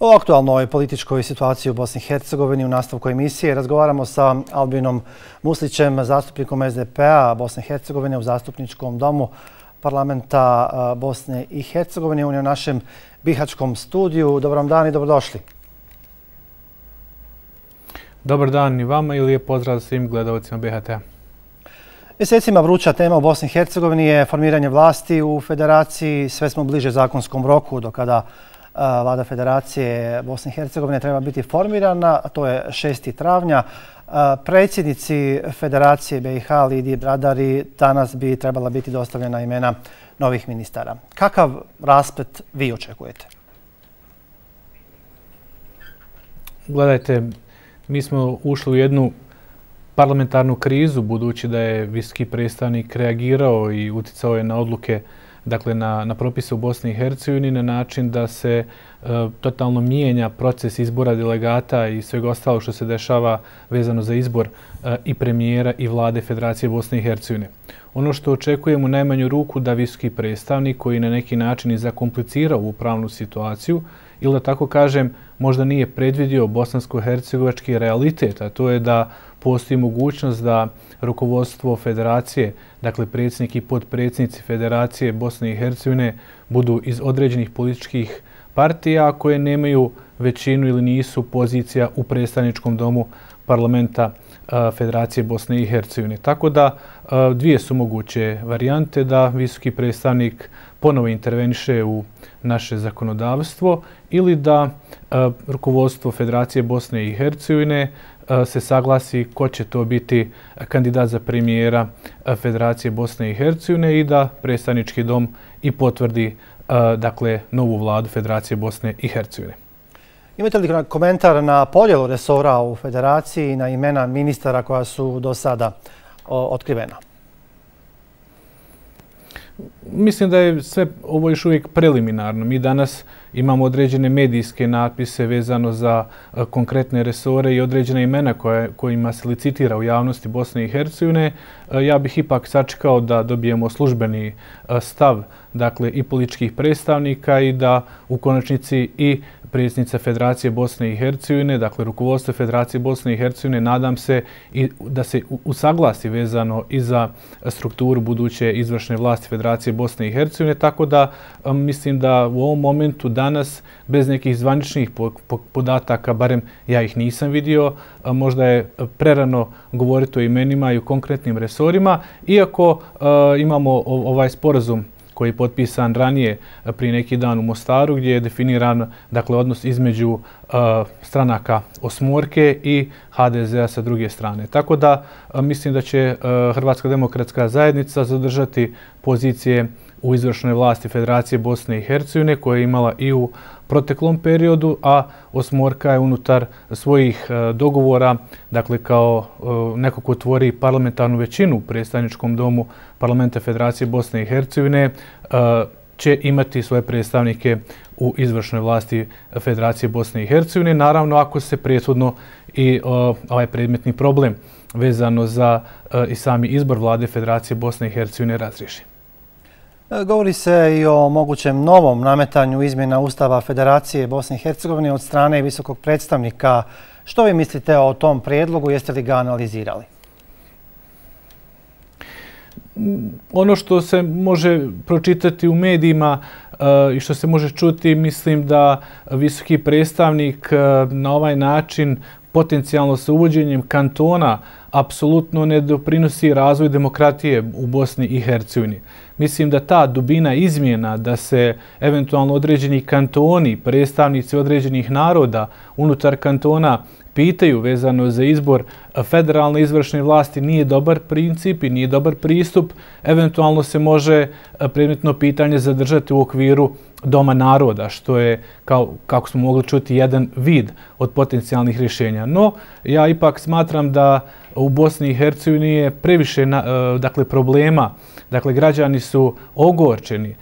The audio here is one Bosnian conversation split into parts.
O aktualnoj političkoj situaciji u Bosni i Hercegovini u nastavku emisije razgovaramo sa Albinom Muslićem, zastupnikom SDP-a Bosne i Hercegovine u zastupničkom domu parlamenta Bosne i Hercegovine u našem bihačkom studiju. Dobar vam dan i dobrodošli. Dobar dan i vama ili je pozdrav svim gledalcima BHT-a. Mjesecima vruća tema u Bosni i Hercegovini je formiranje vlasti u federaciji. Sve smo bliže zakonskom roku do kada vlada Federacije Bosne i Hercegovine treba biti formirana, a to je 6. travnja. Predsjednici Federacije BiH, Lidi Bradari, danas bi trebala biti dostavljena imena novih ministara. Kakav raspet vi očekujete? Gledajte, mi smo ušli u jednu parlamentarnu krizu, budući da je viski predstavnik reagirao i uticao je na odluke dakle, na, na propise u Bosni i Hercegovini na način da se e, totalno mijenja proces izbora delegata i svega ostalo što se dešava vezano za izbor e, i premijera i vlade Federacije Bosne i Hercegovine. Ono što očekujemo u najmanju ruku da visoki predstavnik koji na neki način i zakomplicirao u pravnu situaciju ili da tako kažem možda nije predvidio bosansko-hercegovački realitet, a to je da postoji mogućnost da rukovodstvo federacije, dakle predsjednik i podpredsjednici federacije Bosne i Hercegovine budu iz određenih političkih partija koje nemaju većinu ili nisu pozicija u predstavničkom domu parlamenta e, Federacije Bosne i Hercegovine. Tako da e, dvije su moguće varijante da visoki predstavnik ponovo interveniše u naše zakonodavstvo ili da e, rukovodstvo Federacije Bosne i Hercegovine se saglasi ko će to biti kandidat za premijera Federacije Bosne i Hercegovine i da predstavnički dom i potvrdi dakle, novu vladu Federacije Bosne i Hercegovine. Imate li komentar na podjelu resora u Federaciji i na imena ministara koja su do sada otkrivena? Mislim da je sve ovo još uvijek preliminarno. Mi danas imamo određene medijske napise vezano za e, konkretne resore i određene imena koje, kojima se licitira u javnosti Bosne i Hercegovine. E, ja bih ipak sačekao da dobijemo službeni e, stav dakle, i političkih predstavnika i da u konačnici i predsjednica Federacije Bosne i Hercegovine, dakle rukovodstvo Federacije Bosne i Hercegovine, nadam se i da se usaglasi vezano i za strukturu buduće izvršne vlasti Federacije Bosne i Hercegovine, tako da mislim da u ovom momentu danas bez nekih zvaničnih podataka, barem ja ih nisam vidio, možda je e, prerano govoriti o imenima i o konkretnim resorima, iako e, imamo ovaj sporazum koji je potpisan ranije pri prije neki dan u Mostaru gdje je definiran dakle, odnos između uh, stranaka Osmorke i HDZ-a sa druge strane. Tako da uh, mislim da će uh, Hrvatska demokratska zajednica zadržati pozicije u izvršnoj vlasti Federacije Bosne i Hercegovine koja je imala i u proteklom periodu, a Osmorka je unutar svojih e, dogovora, dakle kao e, neko ko tvori parlamentarnu većinu u predstavničkom domu Parlamenta Federacije Bosne i Hercegovine, e, će imati svoje predstavnike u izvršnoj vlasti Federacije Bosne i Hercegovine. Naravno, ako se prethodno i e, ovaj predmetni problem vezano za e, i sami izbor vlade Federacije Bosne i Hercegovine razriješi. E, govori se i o mogućem novom nametanju izmjena Ustava Federacije Bosne i Hercegovine od strane visokog predstavnika. Što vi mislite o tom prijedlogu? Jeste li ga analizirali? Ono što se može pročitati u medijima e, i što se može čuti, mislim da visoki predstavnik e, na ovaj način potencijalno sa uvođenjem kantona apsolutno ne doprinosi razvoj demokratije u Bosni i Hercegovini. Mislim da ta dubina izmjena da se eventualno određeni kantoni, predstavnici određenih naroda unutar kantona pitaju vezano za izbor federalne izvršne vlasti nije dobar princip i nije dobar pristup. Eventualno se može predmetno pitanje zadržati u okviru Doma naroda, što je, kao, kako smo mogli čuti, jedan vid od potencijalnih rješenja. No, ja ipak smatram da u Bosni i Hercegovini je previše na, dakle, problema. Dakle, građani su ogorčeni,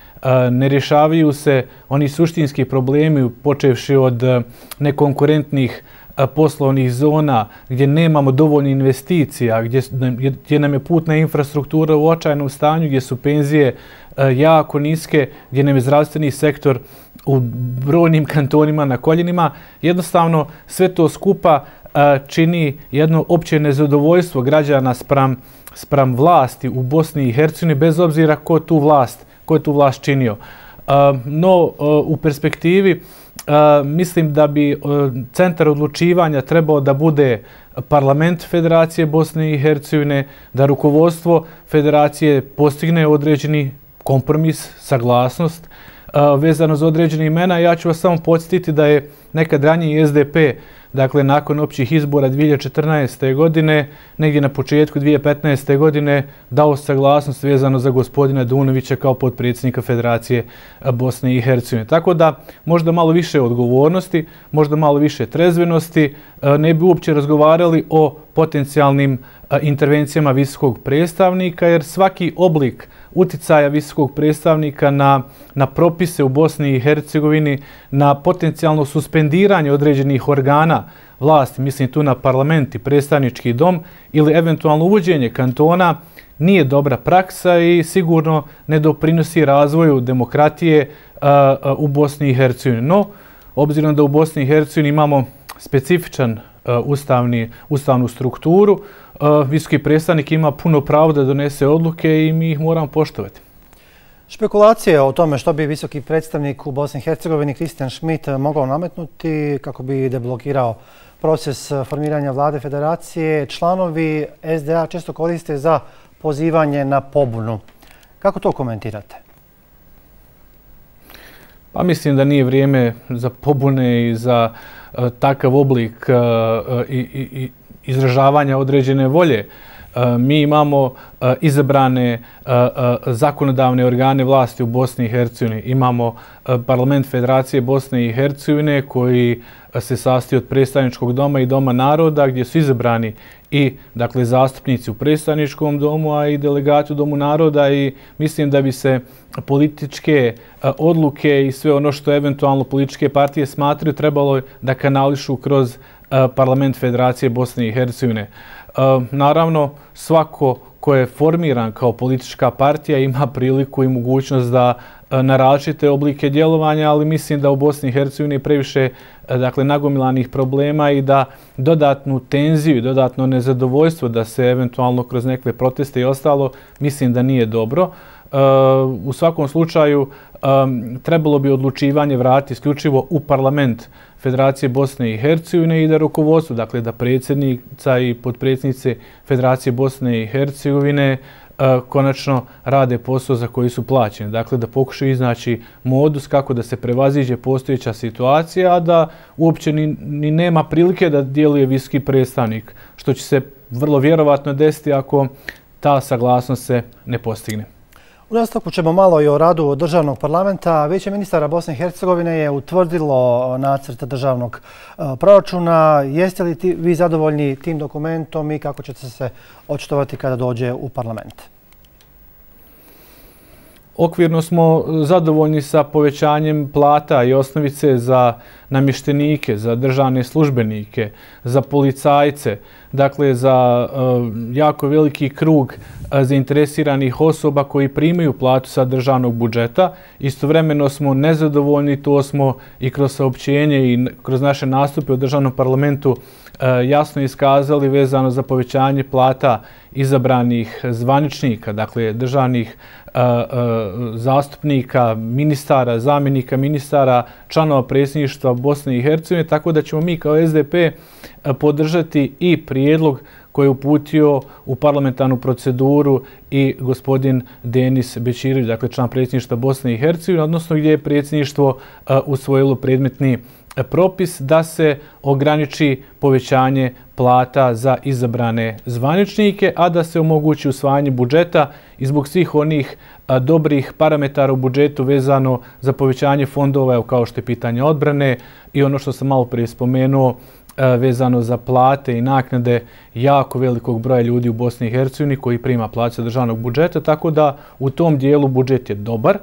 ne rješavaju se oni suštinski problemi počevši od nekonkurentnih poslovnih zona gdje nemamo dovoljno investicija, gdje, gdje nam je putna infrastruktura u očajnom stanju, gdje su penzije jako niske, gdje nam je zdravstveni sektor u brojnim kantonima na koljenima. Jednostavno, sve to skupa čini jedno opće nezadovoljstvo građana sprem, spram vlasti u Bosni i Hercegovini, bez obzira ko tu vlast, ko je tu vlast činio. No, u perspektivi, mislim da bi centar odlučivanja trebao da bude parlament Federacije Bosne i Hercegovine, da rukovodstvo Federacije postigne određeni kompromis, saglasnost vezano za određene imena. Ja ću vas samo podsjetiti da je nekad ranije SDP dakle, nakon općih izbora 2014. godine, negdje na početku 2015. godine, dao saglasnost vezano za gospodina Dunovića kao podpredsjednika Federacije Bosne i Hercegovine. Tako da, možda malo više odgovornosti, možda malo više trezvenosti, e, ne bi uopće razgovarali o potencijalnim e, intervencijama visokog predstavnika, jer svaki oblik uticaja visokog predstavnika na, na propise u Bosni i Hercegovini, na potencijalno suspendiranje određenih organa vlasti, mislim tu na parlament i predstavnički dom, ili eventualno uvođenje kantona, nije dobra praksa i sigurno ne doprinosi razvoju demokratije a, a, u Bosni i Hercegovini. No, obzirom da u Bosni i Hercegovini imamo specifičan a, ustavni, ustavnu strukturu, visoki predstavnik ima puno pravo da donese odluke i mi ih moramo poštovati. Špekulacije o tome što bi visoki predstavnik u Bosni i Hercegovini Kristijan Schmidt mogao nametnuti kako bi deblokirao proces formiranja vlade federacije, članovi SDA često koriste za pozivanje na pobunu. Kako to komentirate? Pa mislim da nije vrijeme za pobune i za uh, takav oblik uh, i, i, izražavanja određene volje. E, mi imamo e, izabrane e, zakonodavne organe vlasti u Bosni i Hercegovini. Imamo parlament Federacije Bosne i Hercegovine koji se sastoji od predstavničkog doma i doma naroda gdje su izabrani i dakle zastupnici u predstavničkom domu, a i delegati u domu naroda i mislim da bi se političke e, odluke i sve ono što eventualno političke partije smatraju trebalo da kanališu kroz e, parlament Federacije Bosne i Hercegovine. E, naravno, svako ko je formiran kao politička partija ima priliku i mogućnost da E, na različite oblike djelovanja, ali mislim da u Bosni i Hercegovini previše e, dakle, nagomilanih problema i da dodatnu tenziju i dodatno nezadovoljstvo da se eventualno kroz nekve proteste i ostalo, mislim da nije dobro. E, u svakom slučaju trebalo bi odlučivanje vratiti isključivo u parlament Federacije Bosne i Hercegovine i da rukovodstvo, dakle da predsjednica i podpredsjednice Federacije Bosne i Hercegovine konačno rade posao za koji su plaćeni. Dakle, da pokušaju iznaći modus kako da se prevaziđe postojeća situacija, a da uopće ni, ni nema prilike da djeluje viski predstavnik, što će se vrlo vjerovatno desiti ako ta saglasnost se ne postigne. U nastavku ćemo malo i o radu državnog parlamenta. Vijeće ministara Bosne i Hercegovine je utvrdilo nacrt državnog e, proračuna. Jeste li vi zadovoljni tim dokumentom i kako ćete se očitovati kada dođe u parlament? Okvirno smo e, zadovoljni sa povećanjem plata i osnovice za namještenike, za državne službenike, za policajce, dakle za e, jako veliki krug e, zainteresiranih osoba koji primaju platu sa državnog budžeta. Istovremeno smo nezadovoljni, to smo i kroz saopćenje i kroz naše nastupe u državnom parlamentu jasno iskazali vezano za povećanje plata izabranih zvaničnika, dakle državnih zastupnika, ministara, zamjenika ministara, članova predsjedništva Bosne i Hercegovine, tako da ćemo mi kao SDP podržati i prijedlog koji je uputio u parlamentarnu proceduru i gospodin Denis Bećirović, dakle član predsjedništva Bosne i Hercegovine, odnosno gdje je predsjedništvo usvojilo predmetni propis da se ograniči povećanje plata za izabrane zvaničnike, a da se omogući usvajanje budžeta i zbog svih onih dobrih parametara u budžetu vezano za povećanje fondova, kao što je pitanje odbrane i ono što sam malo prije spomenuo, vezano za plate i naknade jako velikog broja ljudi u Bosni i Hercegovini koji prima plaće državnog budžeta, tako da u tom dijelu budžet je dobar,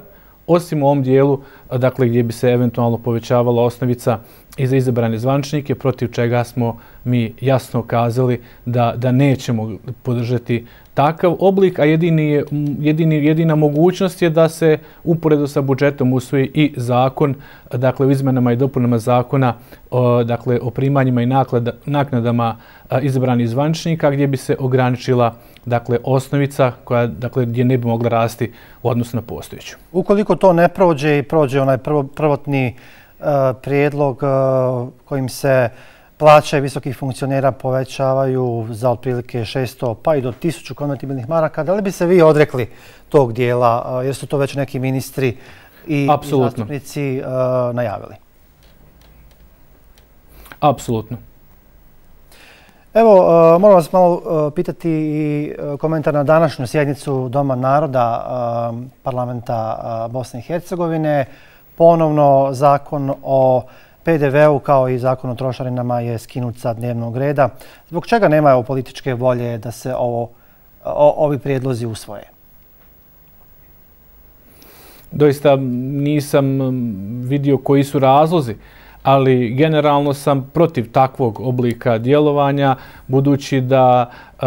osim u ovom dijelu dakle, gdje bi se eventualno povećavala osnovica i za izabrane zvančnike, protiv čega smo mi jasno kazali da, da nećemo podržati takav oblik, a jedini je, jedini, jedina mogućnost je da se uporedo sa budžetom usvoji i zakon, dakle u izmenama i dopunama zakona o, dakle, o primanjima i naklada, naknadama izabranih zvančnika gdje bi se ograničila dakle, osnovica koja, dakle, gdje ne bi mogla rasti u odnosu na postojeću. Ukoliko to ne prođe i prođe onaj prvo, prvotni prijedlog uh, kojim se plaće visokih funkcionera povećavaju za otprilike 600 pa i do 1000 konvertibilnih maraka, da li bi se vi odrekli tog dijela, uh, jer su to već neki ministri i zastupnici uh, najavili? Apsolutno. Evo, uh, moram vas malo uh, pitati i komentar na današnju sjednicu Doma naroda parlamenta Bosne i Hercegovine. Ponovno zakon o PDV-u kao i zakon o trošarinama je skinut sa dnevnog reda. Zbog čega nema političke volje da se ovo, ovi prijedlozi usvoje? Doista nisam vidio koji su razlozi ali generalno sam protiv takvog oblika djelovanja, budući da e,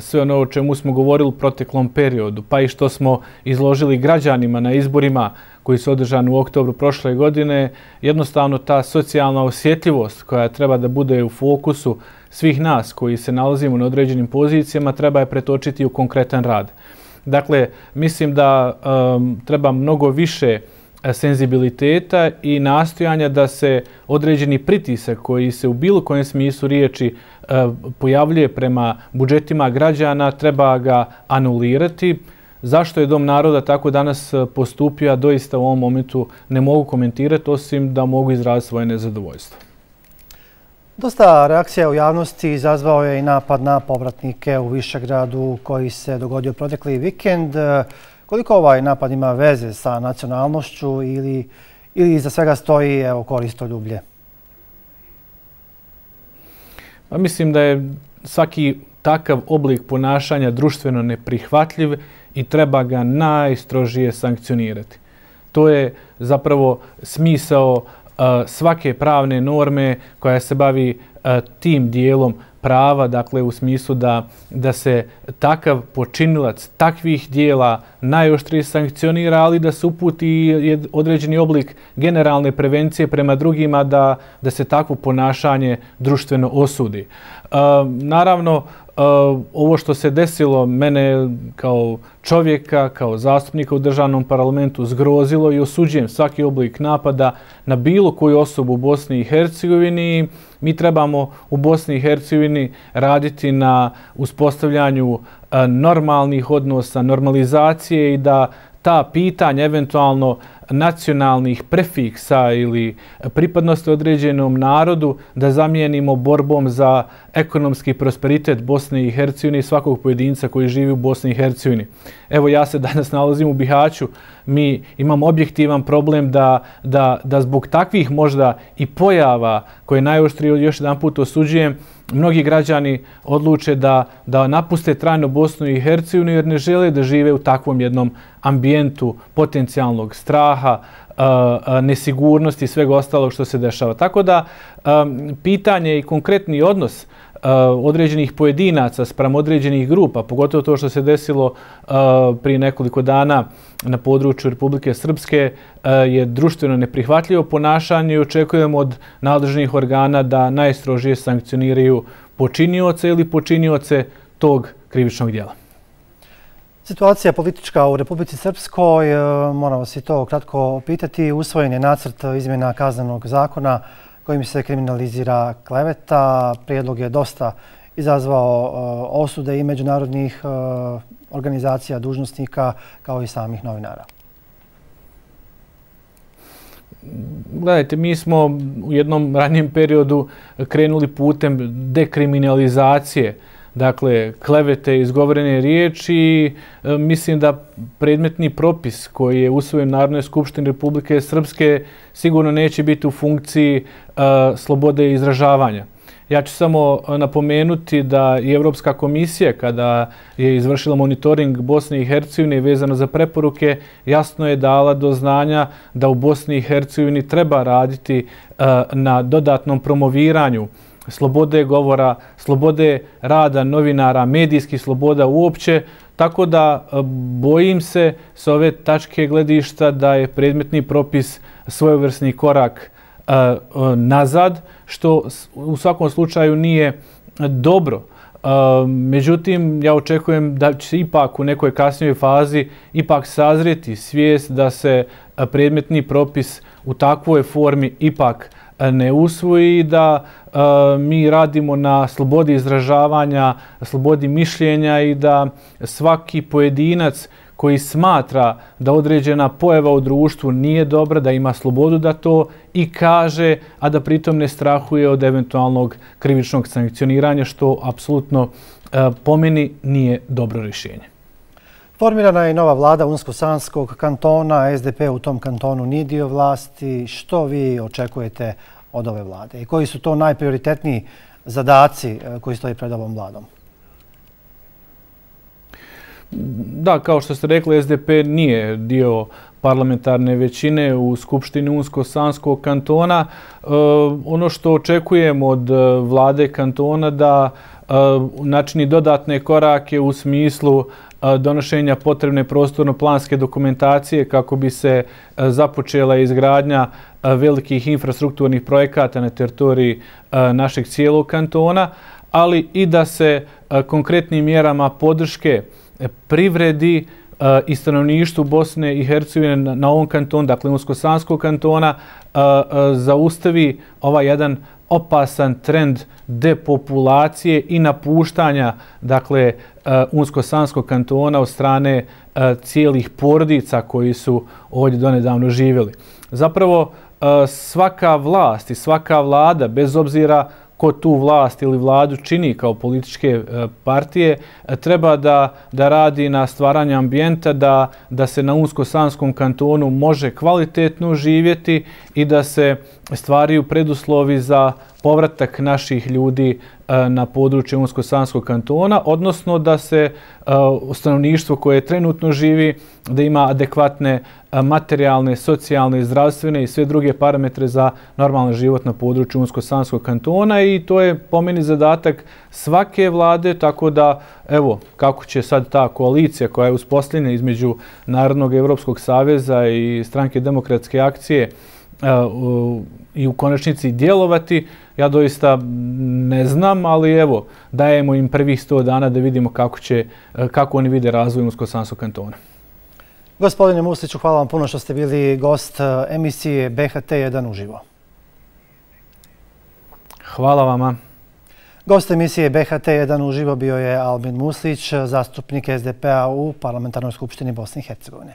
sve ono o čemu smo govorili u proteklom periodu, pa i što smo izložili građanima na izborima koji su održani u oktobru prošle godine, jednostavno ta socijalna osjetljivost koja treba da bude u fokusu svih nas koji se nalazimo na određenim pozicijama, treba je pretočiti u konkretan rad. Dakle, mislim da um, treba mnogo više e, senzibiliteta i nastojanja da se određeni pritisak koji se u bilo kojem smislu riječi e, pojavljuje prema budžetima građana, treba ga anulirati. Zašto je Dom naroda tako danas postupio, a doista u ovom momentu ne mogu komentirati, osim da mogu izraziti svoje nezadovoljstvo. Dosta reakcija u javnosti izazvao je i napad na povratnike u Višegradu koji se dogodio protekli vikend. Koliko ovaj napad ima veze sa nacionalnošću ili, ili iza svega stoji evo, koristo ljublje? Pa mislim da je svaki takav oblik ponašanja društveno neprihvatljiv i treba ga najstrožije sankcionirati. To je zapravo smisao uh, svake pravne norme koja se bavi uh, tim dijelom prava, dakle u smislu da, da se takav počinilac takvih dijela najoštrije sankcionira, ali da se uputi određeni oblik generalne prevencije prema drugima da, da se takvo ponašanje društveno osudi. E, naravno, ovo što se desilo mene kao čovjeka, kao zastupnika u državnom parlamentu zgrozilo i osuđujem svaki oblik napada na bilo koju osobu u Bosni i Hercegovini. Mi trebamo u Bosni i Hercegovini raditi na uspostavljanju normalnih odnosa, normalizacije i da ta pitanja eventualno nacionalnih prefiksa ili pripadnosti određenom narodu da zamijenimo borbom za ekonomski prosperitet Bosne i Hercegovine i svakog pojedinca koji živi u Bosni i Hercegovini. Evo ja se danas nalazim u Bihaću, mi imamo objektivan problem da, da, da zbog takvih možda i pojava koje najoštrije još jedan put osuđujem, mnogi građani odluče da, da napuste trajno Bosnu i Hercegovinu jer ne žele da žive u takvom jednom ambijentu potencijalnog straha, Uh, uh, nesigurnosti i svega ostalog što se dešava. Tako da um, pitanje i konkretni odnos uh, određenih pojedinaca sprem određenih grupa, pogotovo to što se desilo prije nekoliko dana na području Republike Srpske, je društveno neprihvatljivo ponašanje i očekujemo od nadležnih organa da najstrožije sankcioniraju počinioce ili počinioce tog krivičnog dijela. Situacija politička u Republici Srpskoj, e, moram vas i to kratko pitati, usvojen je nacrt izmjena kaznenog zakona kojim se kriminalizira kleveta. Prijedlog je dosta izazvao e, osude i međunarodnih e, organizacija, dužnostnika kao i samih novinara. Gledajte, mi smo u jednom ranjem periodu krenuli putem dekriminalizacije dakle, klevete izgovorene riječi. E, mislim da predmetni propis koji je usvojen Narodnoj skupštini Republike Srpske sigurno neće biti u funkciji e, slobode izražavanja. Ja ću samo e, napomenuti da i Evropska komisija kada je izvršila monitoring Bosne i Hercegovine vezano za preporuke, jasno je dala do znanja da u Bosni i Hercegovini treba raditi e, na dodatnom promoviranju slobode govora, slobode rada novinara, medijskih sloboda uopće, tako da e, bojim se s ove tačke gledišta da je predmetni propis svojevrsni korak e, e, nazad, što u svakom slučaju nije dobro. Međutim, ja očekujem da će ipak u nekoj kasnijoj fazi ipak sazrijeti svijest da se predmetni propis u takvoj formi ipak ne usvoji, da e, mi radimo na slobodi izražavanja, slobodi mišljenja i da svaki pojedinac koji smatra da određena pojava u društvu nije dobra, da ima slobodu da to i kaže, a da pritom ne strahuje od eventualnog krivičnog sankcioniranja, što apsolutno e, po meni nije dobro rješenje. Formirana je nova vlada Unsko-Sanskog kantona, SDP u tom kantonu nije dio vlasti. Što vi očekujete od ove vlade i koji su to najprioritetniji zadaci e, koji stoji pred ovom vladom? Da, kao što ste rekli, SDP nije dio parlamentarne većine u Skupštini Unsko-Sanskog kantona. E, ono što očekujemo od e, vlade kantona da e, načini dodatne korake u smislu donošenja potrebne prostorno-planske dokumentacije kako bi se započela izgradnja velikih infrastrukturnih projekata na teritoriji našeg cijelog kantona, ali i da se konkretnim mjerama podrške e, privredi i stanovništvu Bosne i Hercegovine na ovom kantonu, dakle Unsko-Sanskog kantona, zaustavi ovaj jedan opasan trend depopulacije i napuštanja dakle eh, Unsko-Sanskog kantona od strane eh, cijelih porodica koji su ovdje donedavno živjeli. Zapravo eh, svaka vlast i svaka vlada, bez obzira ko tu vlast ili vladu čini kao političke partije, treba da, da radi na stvaranju ambijenta, da, da se na Unsko-Sanskom kantonu može kvalitetno živjeti i da se stvaraju preduslovi za povratak naših ljudi e, na područje Unsko-Sanskog kantona, odnosno da se e, stanovništvo koje trenutno živi, da ima adekvatne e, materijalne, socijalne, zdravstvene i sve druge parametre za normalan život na području Unsko-Sanskog kantona i to je po meni zadatak svake vlade, tako da evo kako će sad ta koalicija koja je uspostavljena između Narodnog Evropskog saveza i stranke demokratske akcije i u konačnici djelovati, ja doista ne znam, ali evo, dajemo im prvih sto dana da vidimo kako, će, kako oni vide razvoj Unsko-Sanskog kantona. Gospodine Musliću, hvala vam puno što ste bili gost e, emisije BHT1 uživo. Hvala vama. Gost emisije BHT1 uživo bio je Albin Muslić, zastupnik SDP-a u Parlamentarnoj skupštini Bosne i Hercegovine.